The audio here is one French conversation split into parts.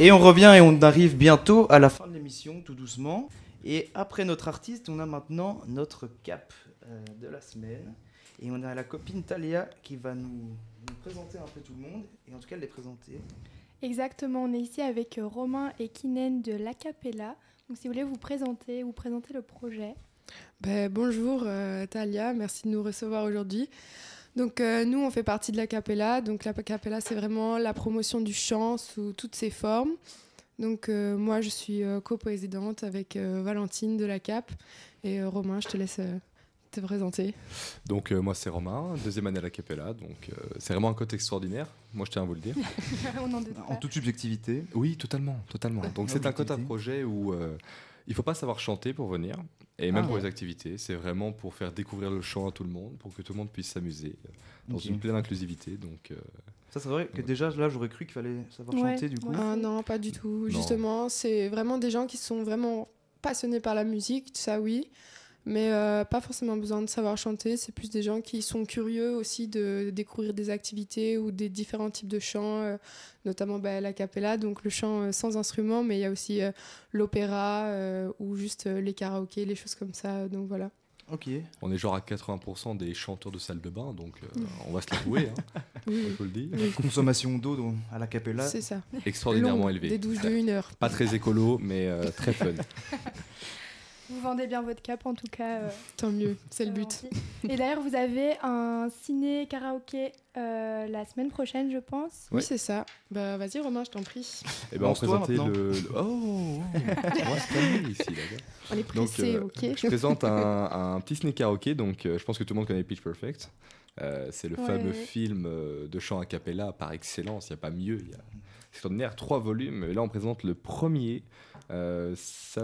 Et on revient et on arrive bientôt à la fin de l'émission, tout doucement. Et après notre artiste, on a maintenant notre cap euh, de la semaine. Et on a la copine Talia qui va nous, nous présenter un peu tout le monde. Et en tout cas, les présenter. Exactement, on est ici avec euh, Romain et Kinen de l'Acapella. Donc si vous voulez vous présenter, vous présenter le projet. Ben, bonjour euh, Talia, merci de nous recevoir aujourd'hui. Donc euh, nous, on fait partie de la Capella. Donc la Capella, c'est vraiment la promotion du chant sous toutes ses formes. Donc euh, moi, je suis euh, coprésidente avec euh, Valentine de la Cap. Et euh, Romain, je te laisse euh, te présenter. Donc euh, moi c'est Romain, deuxième année à la Capella, donc euh, c'est vraiment un côté extraordinaire, moi je tiens à vous le dire. on en En toute subjectivité. Oui, totalement, totalement. Donc c'est un côté Objectivité. projet où euh, il faut pas savoir chanter pour venir, et même Ah. pour les activités, c'est vraiment pour faire découvrir le chant à tout le monde, pour que tout le monde puisse s'amuser euh, dans une pleine inclusivité. Donc euh, Ça, c'est vrai que déjà, là, j'aurais cru qu'il fallait savoir Ouais, chanter du coup. ouais. Ah non, pas du tout. Non. Justement, c'est vraiment des gens qui sont vraiment passionnés par la musique, ça oui. Mais euh, pas forcément besoin de savoir chanter. C'est plus des gens qui sont curieux aussi de découvrir des activités ou des différents types de chants, euh, notamment bah, la cappella, donc le chant euh, sans instrument, mais il y a aussi euh, l'opéra euh, ou juste euh, les karaokés, les choses comme ça. Donc voilà. Ok. on est genre à 80% des chanteurs de salle de bain, donc euh, on va se l'avouer, hein, Oui, je vous le dis. oui, Consommation d'eau à la capella. c'est ça. Extraordinairement Longue, élevé. Des douches de une heure. Pas très écolo, mais euh, très fun. Vous vendez bien votre cap en tout cas. euh, Tant mieux, c'est le c'est but. Et d'ailleurs, vous avez un ciné karaoké euh, la semaine prochaine, je pense. Oui, c'est ça. Bah vas-y Romain, je t'en prie. Et ben on Lance-toi présentait le, le- Oh, oh, on ici. On est pressé, euh, ok Je présente un, un petit ciné karaoké, donc euh, je pense que tout le monde connaît Pitch Perfect. Euh, c'est le Ouais. fameux film euh, de chant a cappella par excellence, il n'y a pas mieux. il Y a... Extraordinaire, trois volumes. Et là, on présente le premier, euh, ça-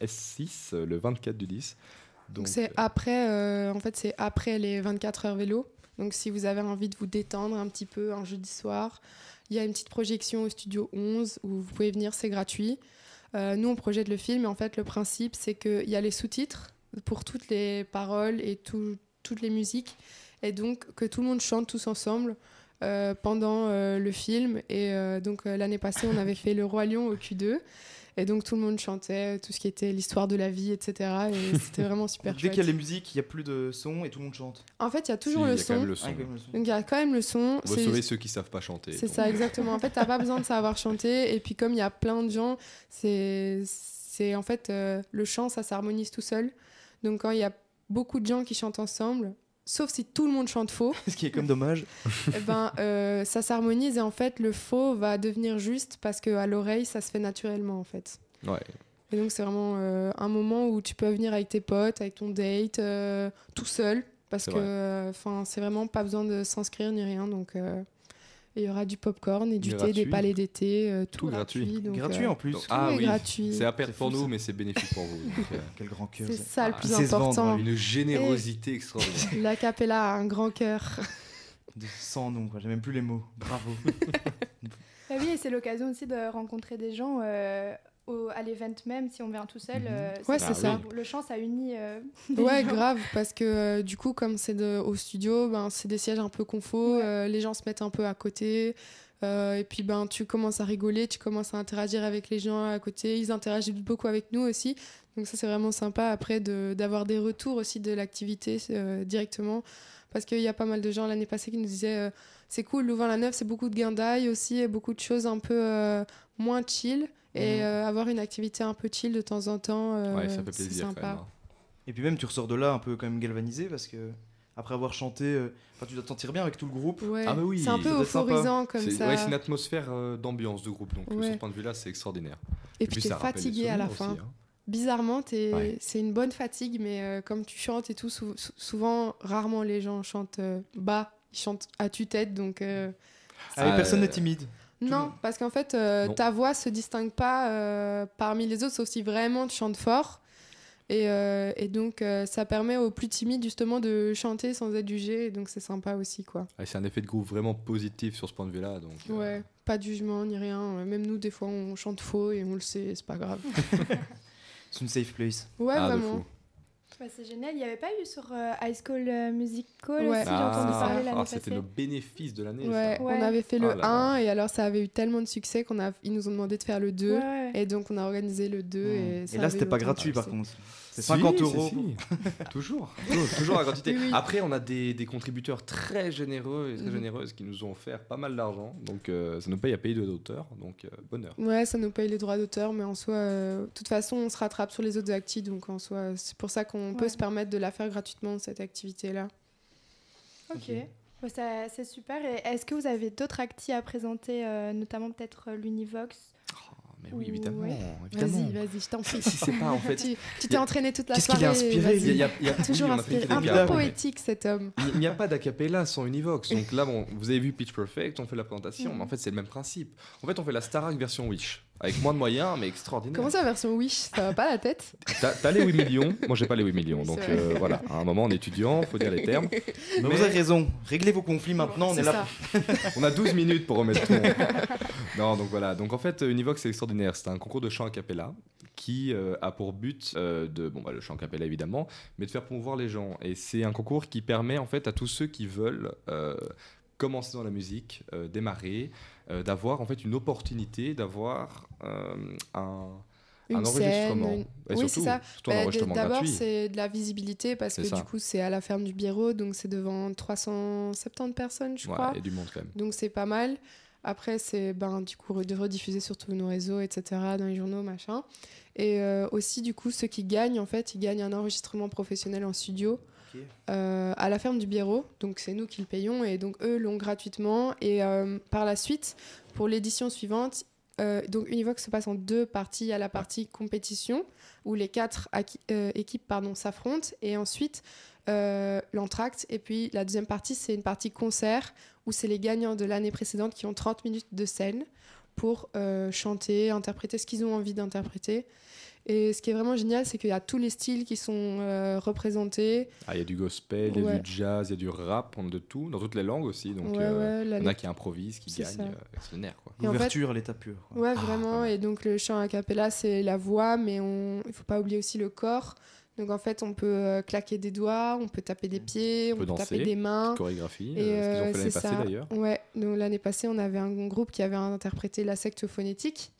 S6, euh, le 24 du 10. Donc euh, c'est après, euh, en fait c'est après les 24 heures vélo. Donc si vous avez envie de vous détendre un petit peu un jeudi soir, il y a une petite projection au studio 11 où vous pouvez venir, c'est gratuit. Euh, nous on projette le film et en fait le principe c'est qu'il y a les sous-titres pour toutes les paroles et tout- toutes les musiques et donc que tout le monde chante tous ensemble. Euh, pendant euh, le film et euh, donc euh, l'année passée on avait fait le roi lion au Q2 et donc tout le monde chantait tout ce qui était l'histoire de la vie etc et c'était vraiment super Dès chouette. qu'il y a les musiques, il n'y a plus de son et tout le monde chante. En fait, il y a si, toujours il le y a son. le son. Ah, quand même le son. Donc il y a quand même le son. On va C'est- sauver ceux qui savent pas chanter. C'est donc. ça, exactement. En fait, t'as pas besoin de savoir chanter. Et puis comme il y a plein de gens, c'est c'est en fait euh, le chant, ça s'harmonise tout seul. Donc quand il y a beaucoup de gens qui chantent ensemble, sauf si tout le monde chante faux, Ce qui est comme dommage. eh ben euh, ça s'harmonise et en fait le faux va devenir juste parce que à l'oreille ça se fait naturellement en fait. Ouais. Et donc c'est vraiment euh, un moment où tu peux venir avec tes potes, avec ton date, euh, tout seul, parce que vrai. enfin c'est vraiment pas besoin de s'inscrire ni rien. Donc il y aura du popcorn et du thé, des Gratuit. palais d'été, euh, tout, Tout gratuit. donc, Gratuit euh, en plus. Donc, ah oui, gratuit. c'est à perdre pour nous, ça. mais c'est bénéfique pour vous. donc, euh, Quel grand cœur. C'est ça le Ah, plus se vendre, important. une générosité extraordinaire. La capella a un grand cœur. De- Sans nom, quoi. J'ai même plus les mots. Bravo. Ah oui, et c'est l'occasion aussi de rencontrer des gens euh, au- à l'event même, si on vient tout seul. Mhm. euh, Ouais, c'est ça. Le chant, ça unit. euh, Ouais, gens. grave, parce que euh, du coup, comme c'est de- au studio, ben, c'est des sièges un peu confo, Ouais. les gens se mettent un peu à côté, euh, et puis ben, tu commences à rigoler, tu commences à interagir avec les gens à côté, ils interagissent beaucoup avec nous aussi, donc ça c'est vraiment sympa après de- d'avoir des retours aussi de l'activité euh, directement, parce qu'il y a pas mal de gens l'année passée qui nous disaient euh, c'est cool, Louvain-la-Neuve, c'est beaucoup de guindailles aussi, et beaucoup de choses un peu euh, moins chill, et Mhm. euh, avoir une activité un peu chill de temps en temps, euh, Ouais, ça fait plaisir quand sympa. même. hein. Et puis même, tu ressors de là un peu quand même galvanisé parce que après avoir chanté, euh, enfin, tu dois te sentir bien avec tout le groupe. Ouais. Ah, mais oui, c'est un peu euphorisant comme ça. ouais, c'est une atmosphère euh, d'ambiance de groupe, donc Ouais. sur ce point de vue-là, c'est extraordinaire. Et puis t'es rappelle les fatigué à la fin. aussi, hein. Bizarrement, t'es- Ouais. c'est une bonne fatigue, mais euh, comme tu chantes et tout, sou- sou- souvent, rarement les gens chantent euh, bas, ils chantent à tue-tête, donc... euh, Ah, Euh, personne n'est timide. non, parce qu'en fait, euh, ta voix se distingue pas euh, parmi les autres, sauf si vraiment tu chantes fort. Et, euh, et donc, euh, ça permet aux plus timides, justement, de chanter sans être jugé, et donc c'est sympa aussi, quoi. Ouais, c'est un effet de groupe vraiment positif sur ce point de vue-là. Donc, euh, Ouais, pas de jugement ni rien. Même nous, des fois, on chante faux et on le sait, c'est pas grave. C'est une safe place. Ouais, ah, de vraiment. Bah, c'est génial. Il n'y avait pas eu sur euh, High School euh, Musical Ouais. aussi, j'ai entendu Ah, parler l'année ah, c'était nos bénéfices de l'année. Ouais, ça. Ouais. on avait fait le Oh là là. 1 et alors ça avait eu tellement de succès qu'on a, ils nous ont demandé de faire le 2 Ouais, ouais. et donc on a organisé le 2 et, Et ça là, avait c'était pas gratuit par contre. C'est Si, 50 si, euros. si. toujours, toujours, toujours à gratuité. Oui, oui. Après, on a des, des contributeurs très généreux et très Mhm. généreuses qui nous ont offert pas mal d'argent. Donc, euh, ça nous paye à payer de d'auteur. Donc, euh, bonheur. Ouais, ça nous paye les droits d'auteur, mais en soi, euh, de toute façon, on se rattrape sur les autres actifs, donc en soi, c'est pour ça qu'on peut se permettre de la faire gratuitement, cette activité-là. Ok. Ok. Bah, ça- c'est super. Et est-ce que vous avez d'autres actis à présenter, euh, notamment peut-être l'Univox? Mais oui, Ou- évidemment. ouais. évidemment. Vas-y, vas-y, je t'en prie. Si c'est pas en fait. tu t'es entraîné toute la Qu'est-ce qu'il soirée. a inspiré. Il y a- il y Toujours oui, inspiré. Un peu poétique, cet homme. Il n'y a pas d'acapella sans Univox. Donc là, bon, vous avez vu Pitch Perfect, on fait la présentation, Mhm. mais en fait, c'est le même principe. En fait, on fait la Starac version Wish. Avec moins de moyens, mais extraordinaire. Comment ça, version Wish? Ça va pas la tête? T'as les 8 millions, moi j'ai pas les 8 millions. Donc euh, voilà, à un moment, on est étudiant, faut dire les termes. Mais Mais- vous avez raison. Réglez vos conflits maintenant. On est, là. On a 12 minutes pour remettre tout. non, donc voilà. Donc en fait, Univox, c'est extraordinaire. C'est un concours de chant a cappella qui euh, a pour but euh, de, bon, bah, le chant a cappella évidemment, mais de faire promouvoir les gens. Et c'est un concours qui permet en fait à tous ceux qui veulent euh, commencer dans la musique, euh, démarrer, euh, d'avoir en fait une opportunité d'avoir euh, un, Une un scène, enregistrement. une- Et Oui, c'est ça. Bah, D'abord, c'est de la visibilité parce que ça. du coup, c'est à la ferme du Biérot, donc c'est devant 370 personnes, je Ouais, crois. a du monde quand même. Donc c'est pas mal. Après, c'est ben, du coup de rediffuser sur tous nos réseaux, etc., dans les journaux, machin. Et aussi, du coup, ceux qui gagnent, en fait, ils gagnent un enregistrement professionnel en studio Euh, à la ferme du Biérot. Donc c'est nous qui le payons et donc eux l'ont gratuitement. Et euh, par la suite, pour l'édition suivante, euh, donc Univox se passe en deux parties. Il y a la partie compétition où les quatre euh, équipes s'affrontent et ensuite l'entracte. Et puis la deuxième partie, c'est une partie concert où c'est les gagnants de l'année précédente qui ont 30 minutes de scène pour chanter, interpréter ce qu'ils ont envie d'interpréter. Et ce qui est vraiment génial, c'est qu'il y a tous les styles qui sont euh, représentés. Ah, il y a du gospel, il y a du jazz, il y a du rap, on a de tout, dans toutes les langues aussi. Donc, ouais, euh, ouais, il y en a qui improvisent, qui gagnent, euh, extraordinaire. Et en fait- L'ouverture à l'état pur. quoi. Ouais, Ah, vraiment. Et donc le chant a cappella, c'est la voix, mais on... il faut pas oublier aussi le corps. Donc en fait, on peut claquer des doigts, on peut taper des pieds, on, peut peut taper des mains. Chorégraphie, Et euh, ce qu'ils ont fait l'année c'est passée ça. d'ailleurs. Ouais, donc l'année passée, on avait un groupe qui avait interprété la secte phonétique.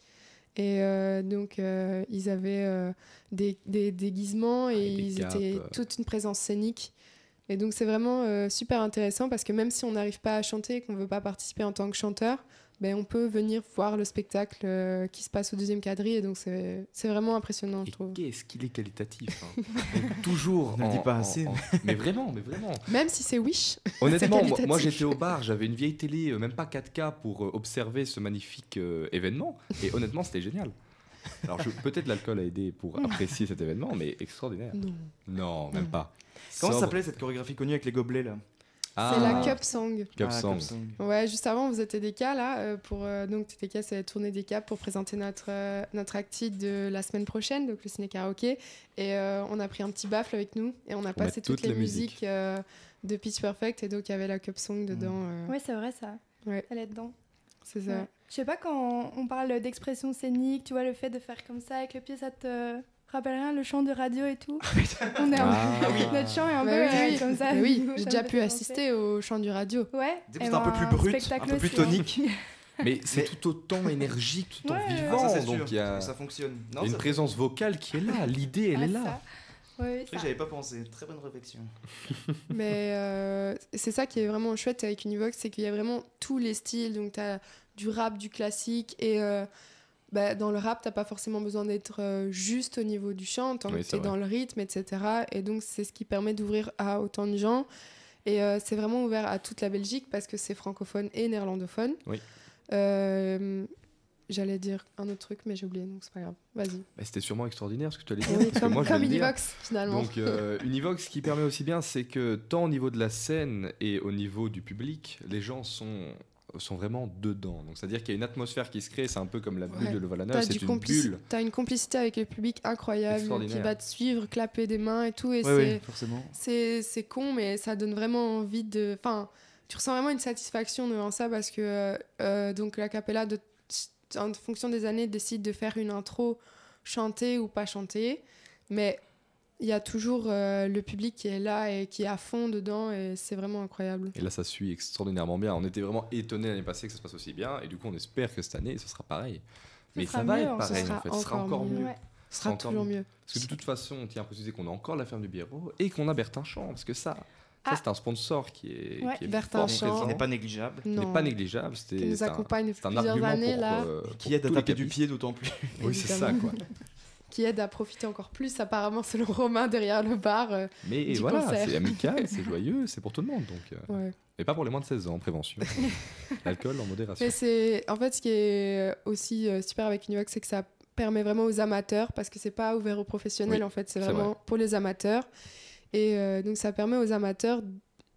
Et euh, donc, euh, ils avaient euh, des, des déguisements et des ils capes, étaient toute une présence scénique. Et donc, c'est vraiment super intéressant parce que même si on n'arrive pas à chanter et qu'on ne veut pas participer en tant que chanteur, ben, on peut venir voir le spectacle euh, qui se passe au deuxième quadrille. Et donc, c'est c'est vraiment impressionnant, je Et trouve. qu'est-ce qu'il est qualitatif hein. Donc, Toujours. Ne le dis en- pas en- assez. en- Mais vraiment, mais vraiment. Même si c'est Wish. Honnêtement, moi, j'étais au bar, j'avais une vieille télé, euh, même pas 4K, pour euh, observer ce magnifique euh, événement. Et honnêtement, c'était génial. Alors je- peut-être l'alcool a aidé pour apprécier cet événement, mais extraordinaire. Non. Non, même pas. Comment s'appelait cette chorégraphie connue avec les gobelets là? C'est la Ah, Cup Song. Cup Ah, Song. Ouais, juste avant, vous êtes TDK là euh, pour euh, donc TDK, c'est tourner des caps pour présenter notre euh, notre acti de la semaine prochaine, donc le ciné karaoké. Et euh, on a pris un petit baffle avec nous et on a passé toutes, toutes les les musiques. musiques euh, de Pitch Perfect et donc il y avait la cup song dedans. euh, Ouais, c'est vrai ça. Ouais. Elle est dedans. C'est ça. Ouais. Je sais pas, quand on parle d'expression scénique, tu vois, le fait de faire comme ça avec le pied, ça te rappelle rien le chant de radio et tout On est un Ah. peu- Notre chant est un Bah peu oui, euh, oui. comme ça. Mais oui, j'ai déjà me pu assister au chant du radio. Ouais. Et un peu ben, plus brut, un peu plus tonique. Mais c'est tout autant énergique, tout autant Ouais, ouais, vivant. Ah, ça, c'est donc il y a, Ça fonctionne. y a une ça- présence vocale qui est là. L'idée, elle Ah, est là. C'est ça. j'avais pas pensé. Très bonne réflexion. Mais euh, c'est ça qui est vraiment chouette avec Univox, c'est qu'il y a vraiment tous les styles. Donc, tu as du rap, du classique. Et euh, bah, dans le rap, tu pas forcément besoin d'être euh, juste au niveau du chant, tant Oui, que dans le rythme, etc. Et donc, c'est ce qui permet d'ouvrir à autant de gens. Et euh, c'est vraiment ouvert à toute la Belgique parce que c'est francophone et néerlandophone. Oui. Euh, J'allais dire un autre truc, mais j'ai oublié, donc c'est pas grave. Vas-y. Mais C'était sûrement extraordinaire ce que tu allais dire. Oui, parce que comme moi. Univox, finalement. Donc euh, Univox, ce qui permet aussi bien, c'est que tant au niveau de la scène et au niveau du public, les gens sont sont vraiment dedans. Donc c'est-à-dire qu'il y a une atmosphère qui se crée, c'est un peu comme la bulle Ouais. de Levalana, T'as c'est une bulle. t'as une complicité avec le public incroyable qui va te suivre, clapper des mains et tout. Et Oui, c'est, oui, forcément. c'est, c'est con, mais ça donne vraiment envie de. Enfin, tu ressens vraiment une satisfaction devant ça parce que euh, euh, donc la capella, de, en fonction des années, décide de faire une intro chantée ou pas chantée. Mais il y a toujours euh, le public qui est là et qui est à fond dedans et c'est vraiment incroyable. Et là, ça suit extraordinairement bien. On était vraiment étonnés l'année passée que ça se passe aussi bien et du coup, on espère que cette année, ce sera pareil. Mais sera ça va mieux, être pareil Ce en fait, sera ce sera encore mieux. mieux. Ouais. Ce sera encore toujours mieux. mieux. Parce que de toute façon, on tient à préciser qu'on a encore la ferme du Biérot et qu'on a Bertin Champ. Parce que ça, ça Ah. c'est un sponsor qui est, Ouais, qui est Bertin fort Champ. présent, Qui n'est pas négligeable. qui n'est pas négligeable. C'était Qui nous accompagne depuis c'est un plusieurs argument années pour, là. euh, Qui aide à taper du pied d'autant plus. Oui, c'est ça quoi. qui aide à profiter encore plus apparemment selon Romain derrière le bar. euh, Mais Du voilà, c'est amical, c'est joyeux, c'est pour tout le monde. Donc, euh, ouais. Et pas pour les moins de 16 ans, prévention. L'alcool en modération. Mais c'est en fait ce qui est aussi euh, super avec Univox, c'est que ça permet vraiment aux amateurs parce que c'est pas ouvert aux professionnels Oui, en fait, c'est vraiment pour les amateurs. Et euh, donc ça permet aux amateurs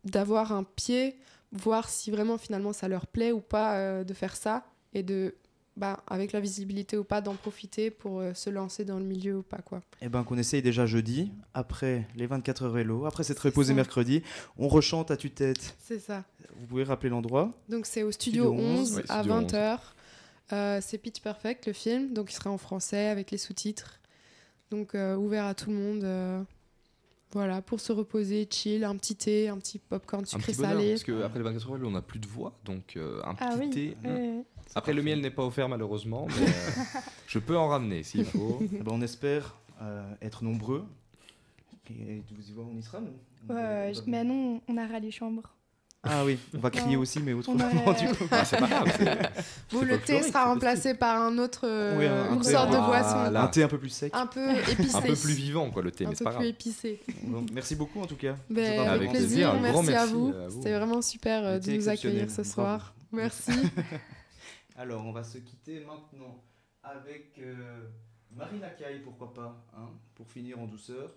d'avoir un pied, voir si vraiment finalement ça leur plaît ou pas de faire ça et de bah, avec la visibilité ou pas d'en profiter pour euh, se lancer dans le milieu ou pas quoi. Eh ben qu'on essaye déjà jeudi, après les 24 heures vélo, après s'être reposé ça. mercredi, on rechante à tue-tête. C'est ça. Vous pouvez rappeler l'endroit Donc c'est au studio, Studio 11, 11, ouais, à Studio 11. 20h. Euh, c'est Pitch Perfect le film, donc il sera en français avec les sous-titres. Donc euh, ouvert à tout le monde. Voilà, pour se reposer, chill, un petit thé, un petit popcorn Un sucré petit bonheur, salé. parce qu'après les 24 heures, on n'a plus de voix, donc euh, un Ah petit oui. thé. hmm. Après, le miel n'est pas offert malheureusement, mais euh, je peux en ramener s'il faut. Eh ben, on espère euh, être nombreux. Et vous y voir, on y sera, nous? Ouais, mais non, on a ras les chambres. Ah oui, on va crier Non. aussi, mais autrement, aurait- du coup. Ah, c'est pas grave. Bon, le thé sera remplacé par un autre, euh, Oui, un- une un sorte thé. de Voilà. boisson Un thé un peu plus sec. un peu épicé. Un peu plus vivant, quoi, le thé, Un mais c'est peu pas plus grave. épicé. Bon, merci beaucoup en tout cas. Ben, avec, plaisir, un grand merci, à merci vous. à vous. C'était vraiment super euh, de nous accueillir ce bravo. soir. Merci. Alors, on va se quitter maintenant avec euh, Marina Kaye, pourquoi pas, hein, pour finir en douceur.